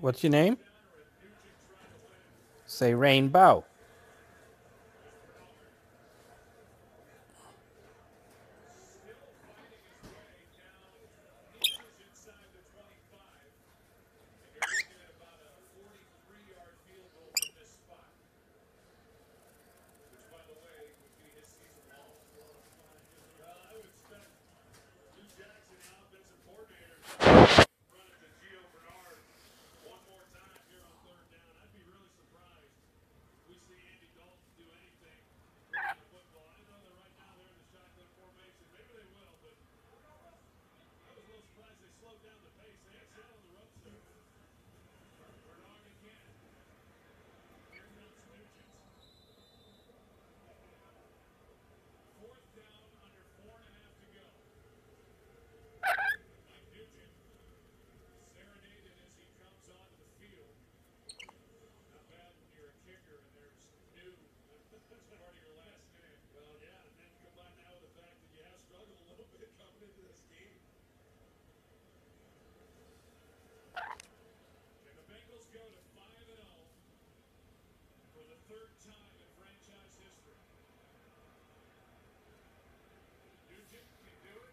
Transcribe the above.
What's your name? Say Rainbow.